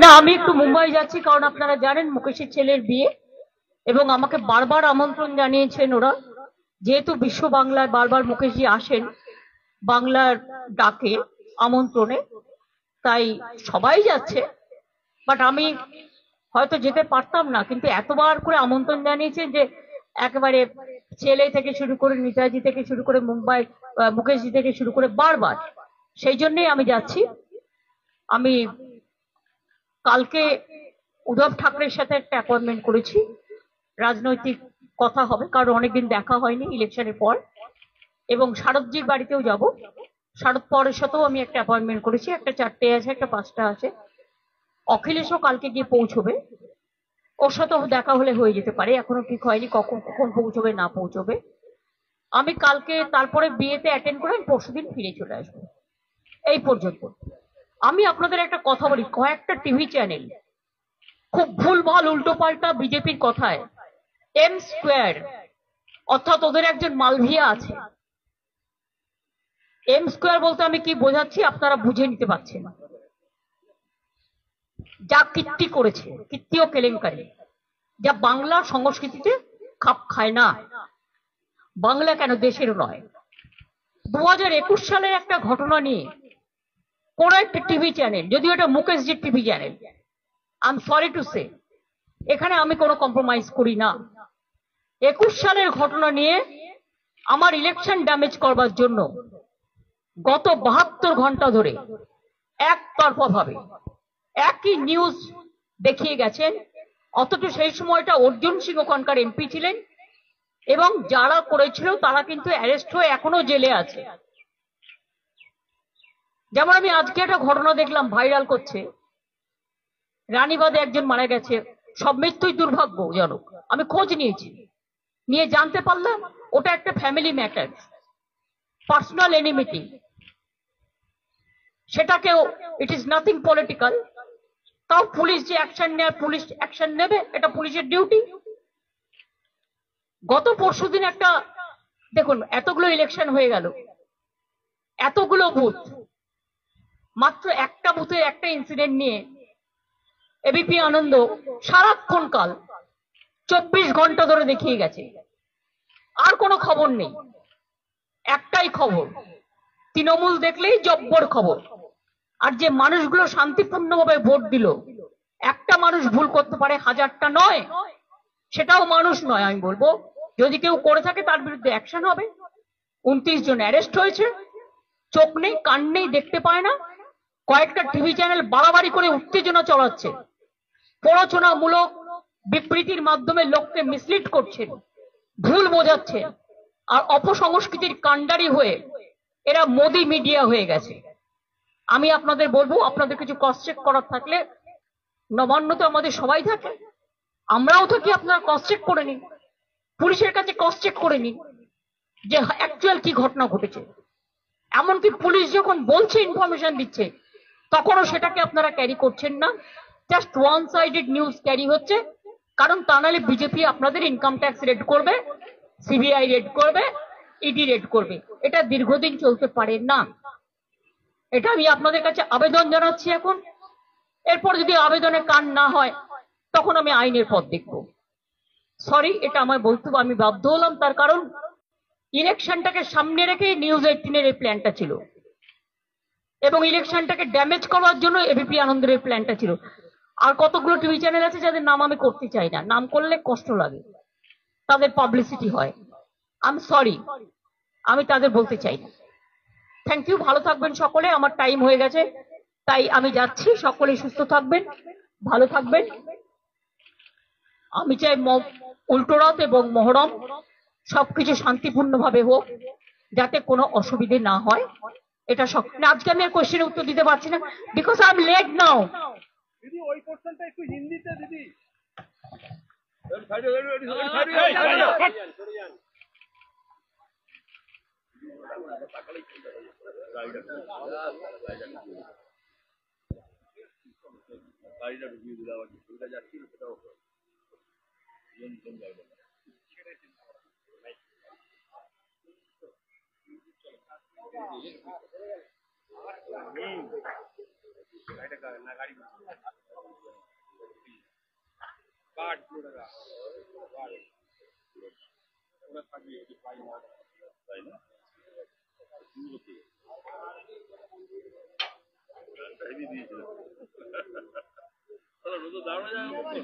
না, আমি একটু মুম্বাই যাচ্ছি, কারণ আপনারা জানেন মুকেশের ছেলের বিয়ে, এবং আমাকে বারবার আমন্ত্রণ জানিয়েছেন ওরা। যেহেতু বিশ্ব বাংলায় বারবার মুকেশজি আসেন বাংলার ডাকে আমন্ত্রণে, তাই সবাই যাচ্ছে। বাট আমি হয়তো যেতে পারতাম না, কিন্তু এতবার করে আমন্ত্রণ জানিয়েছে যে একেবারে ছেলে থেকে শুরু করে নেতাজি থেকে শুরু করে মুম্বাই মুকেশজি থেকে শুরু করে বারবার। সেই জন্যই আমি যাচ্ছি। আমি কালকে উদ্ধব ঠাকরের সাথে একটা অ্যাপয়েন্টমেন্ট করেছি। রাজনৈতিক কথা হবে, কারণ অনেকদিন দেখা হয়নি ইলেকশনের পর। এবং শারদজির বাড়িতেও যাব। শারদ পরের সাথেও আমি একটা অ্যাপয়েন্টমেন্ট করেছি, একটা চারটে আছে, একটা পাঁচটা আছে। অখিলেশও কালকে গিয়ে পৌঁছবে। ওর সাথেও দেখা হলে হয়ে যেতে পারে, এখনও ঠিক হয়নি কখন কখন পৌঁছবে, না পৌঁছবে। আমি কালকে, তারপরে বিয়েতে অ্যাটেন্ড করে আমি পরশুদিন ফিরে চলে আসব। এই পর্যন্ত। আমি আপনাদের একটা কথা বলি, কয়েকটা টিভি চ্যানেল, খুব ভুলভাল উল্টোপাল্টা বিজেপির কথায় এম স্কোয়ার অর্থাৎ ওদের একজন মালভিয়া আছে। এম স্কোয়ার বলতে আমি কি বোঝাচ্ছি আপনারা বুঝে নিতে পারছেন যা কীর্তি করেছে, কীর্তি ও কেলেঙ্কারি, যা বাংলার সংস্কৃতিতে খাপ খায় না। বাংলা কেন দেশের নয়? দু সালের একটা ঘটনা নিয়ে কোন একটা টিভি চ্যানেল যদিও এটা মুকেশজির TV channel I am sorry to say এখানে আমি কোনো কম্প্রোমাইজ করি না। একুশ সালের ঘটনা নিয়ে আমার ইলেকশন ড্যামেজ করবার জন্য গত বাহাত্তর ঘণ্টা ধরে একতরফা ভাবে একই নিউজ দেখিয়ে গেছেন, অথচ সেই সময়টা অর্জুন সিং ওখানকার এমপি ছিলেন এবং যারা করেছিল তারা কিন্তু অ্যারেস্ট হয়ে এখনও জেলে আছে। যেমন আমি আজকে একটা ঘটনা দেখলাম ভাইরাল করছে। রানীবাদে একজন মারা গেছে। সব মৃত্যুই দুর্ভাগ্যজনক আমি খোঁজ নিয়েছি। নিয়ে জানতে পারলাম, ওটা একটা ফ্যামিলি ম্যাটার পার্সোনাল এনিমিটি সেটাকেও ইট ইজ নাথিং পলিটিক্যাল তাও পুলিশ যে অ্যাকশন নেয়, পুলিশ অ্যাকশন নেবে, এটা পুলিশের ডিউটি গত পরশুদিন একটা, দেখুন, এতগুলো ইলেকশন হয়ে গেল। এতগুলো বুথ মাত্র একটা বুথের একটা ইনসিডেন্ট নিয়ে এবিপি আনন্দ সারাক্ষণ কাল। চব্বিশ ঘণ্টা ধরে দেখিয়ে গেছে। আর কোনো খবর নেই। একটাই খবর, তৃণমূল দেখলেই জব্বর খবর। আর যে মানুষগুলো শান্তিপূর্ণভাবে ভোট দিল, একটা মানুষ ভুল করতে পারে, হাজারটা নয়। সেটাও মানুষ নয়, আমি বলব। যদি কেউ করে থাকে, তার বিরুদ্ধে অ্যাকশন হবে। উনত্রিশ জন অ্যারেস্ট হয়েছে। চোখ নেই, কান নেই, দেখতে পায় না। কয়েকটা টিভি চ্যানেল বাড়াবাড়ি করে উত্তেজনা চলাচ্ছে। প্ররোচনামূলক বিবৃতির মাধ্যমে লোককে মিসলিড করছেন, ভুল বোঝাচ্ছে আর অপসংস্কৃতির কাণ্ডারি হয়ে এরা মোদি মিডিয়া হয়ে গেছে। আমি আপনাদের বলব, আপনাদের কিছু চেক করার থাকলে নবান্ন তো আমাদের সবাই থাকে। আমরাও থাকি আপনারা চেক করে নিন। পুলিশের কাছে চেক করে নিন যে অ্যাকচুয়াল কি ঘটনা ঘটেছে। এমনকি পুলিশ যখন বলছে ইনফরমেশন দিচ্ছে তখনও সেটাকে আপনারা ক্যারি করছেন না। Just one sided news carry হচ্ছে। কারণ তা নাহলে বিজেপি আপনাদের ইনকাম ট্যাক্স রেড করবে সিবিআই রেড করবে ইডি রেড করবে। এটা দীর্ঘদিন চলতে পারে না। এটা আমি আপনাদের কাছে আবেদন জানাচ্ছি এখন। এরপর যদি আবেদনে কান না হয়, তখন আমি আইনের পথ দেখব। সরি এটা আমায় বলতে আমি বাধ্য হলাম। তার কারণ ইলেকশনটাকে সামনে রেখে নিউজ এইটিনের এই প্ল্যানটা ছিল। এবং ইলেকশনটাকে ড্যামেজ করার জন্য এবিপি আনন্দের এই প্ল্যানটা ছিল। আর কতগুলো টিভি চ্যানেল আছে যাদের নাম আমি করতে চাই না। নাম করলে কষ্ট লাগে। তাদের পাবলিসিটি হয়। আমি সরি আমি তাদের বলতে চাই না। থ্যাংক ইউ ভালো থাকবেন সকলে। আমার টাইম হয়ে গেছে। তাই আমি যাচ্ছি। সকলে সুস্থ থাকবেন। ভালো থাকবেন। আমি চাই উল্টোরথ এবং মহরম সবকিছু শান্তিপূর্ণভাবে হোক, যাতে কোনো অসুবিধে না হয়। এটা সব না, আজকে আমি আর কোশ্চেনের উত্তর দিতে পারছি না because I am late now দিদি ওই কোশ্চেনটা একটু হিন্দিতে দিদি। গাড়িটা ঢুকিয়ে দিলে আবার যাচ্ছিল সেটাও নিয়ন্ত্রণ যাবে